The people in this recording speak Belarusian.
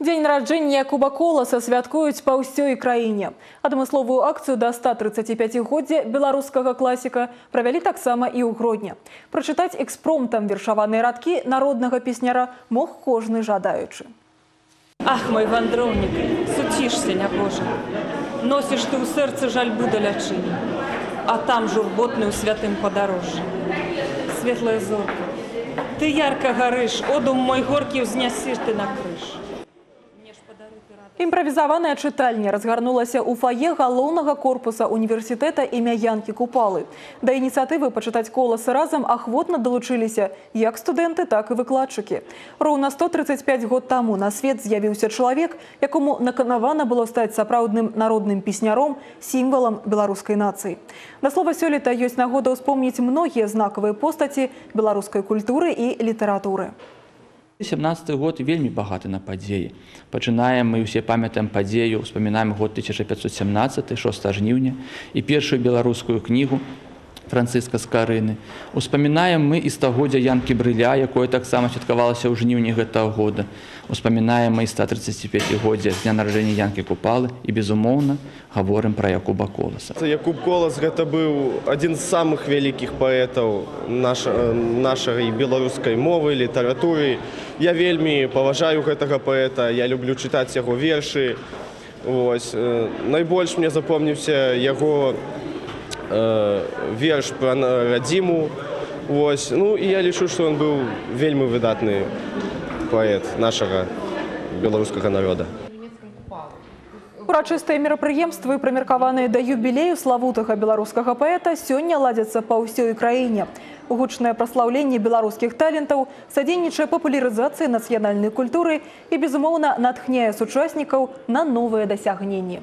Дзень нараджэння Куба Коласа святкуюць па ўсёй краіне. Адмысловую акцыю да 135годдзя беларускага класіка правялі таксама і ў грудня. Прачытаць экспромтам вершаваныя радкі народнага песняра мог кожны жадаючы. Ах, мой вандроўнік, суцішся, нябожа. Носіш ты ў сэрцы жальбу да лячыні, а там журботны ў святым падарожжы. Светлая зорка, ты ярка гарыш, одум мой горкі ўзнясіш ты на крыж. Мне ж падары ты рада. Імправізаваная чытальня разгарнулася ў фае галоўнага корпуса універсітэта імя Янкі Купалы. Да ініцыятывы пачытаць коласы разам ахвотна далучыліся як студэнты, так і выкладчыкі. Роўна 135 год таму на свет з'явіўся чалавек, якому наканавана было стаць сапраўдным народным песняром, сімвалам беларускай нацыі. Да слова сёлета ёсць нагода ўспомніць многія знакавыя постаці беларускай культуры і літаратуры. 17 год вельмі багаты на падзеі. Пачынаем мы ўсе памятаем падзею, успамінаем год 1517 6 жніўня і першую беларускую кнігу францыска скарыны. Успамінаем мы і стагоддзя янкі брыля, якое таксама святкавалася ў жніўні гэтага года. Успамінаем мы і 135годдзя з дня нараджэння янкі купалы і безумоўна гаворым пра Якуба коласа. Якуб Колас гэта быў адзін з самых вялікіх паэтаў наша, нашай беларускай мовы, літаратуры. Я вельмі паважаю гэтага паэта, я люблю чытаць яго вершы. Вось. э, Найбольш мне запомніўся яго э, верш пра радзіму. Вось. Ну і я лічу, што ён быў вельмі выдатны паэт нашага беларускага народа. Урачыстыя мерапрыемствы, прымеркаваныя да юбілею славутага беларускага паэта, сёння ладзяцца па ўсёй краіне. Гучнае праслаўленне беларускіх талентаў садзейнічае папулярызацыі нацыянальнай культуры і, безумоўна, натхняе сучаснікаў на новыя дасягненні.